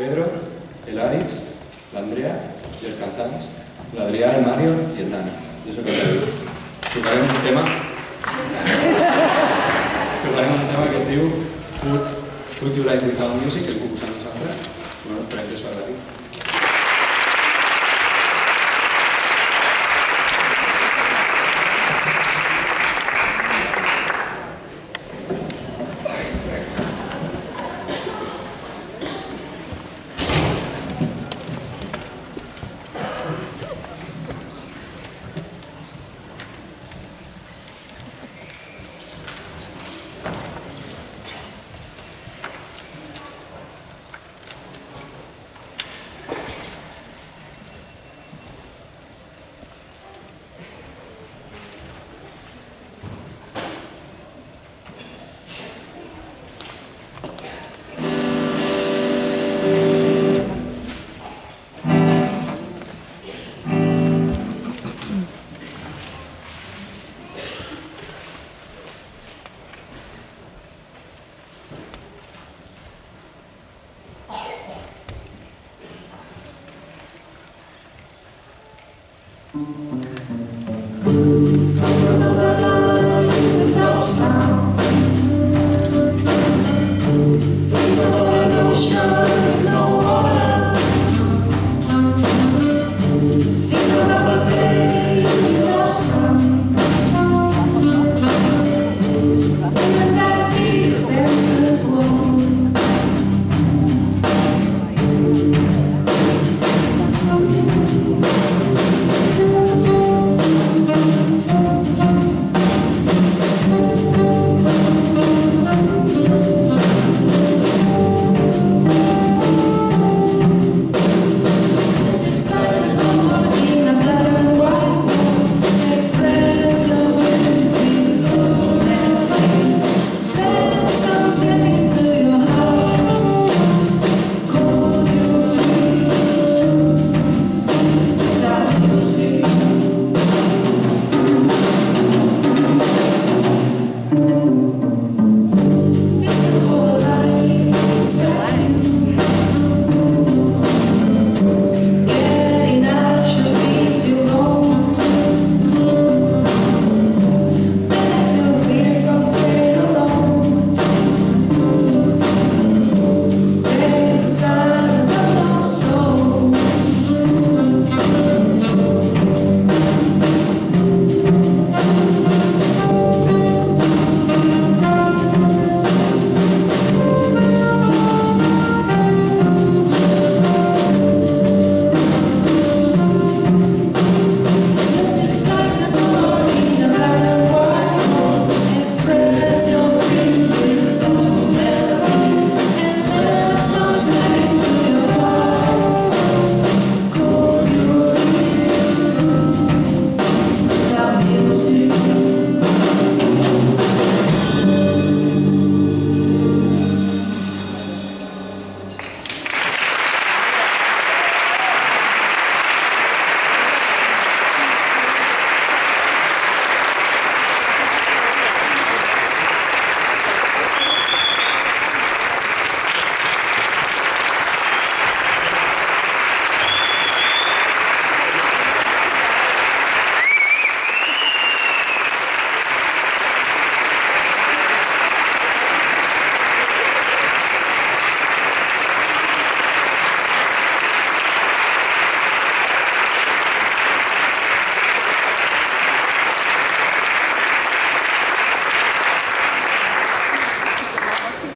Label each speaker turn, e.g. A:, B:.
A: Pedro, el Aris, l'Andrea i els cantants, l'Adrià, el Mario i el Dani. Jo soc el David. Tocarem un tema... Tocarem un tema que es diu Put, Put You Like Without Music, que el usar nosaltres. Bueno, esperem que s'ho agradi.
B: Thank you.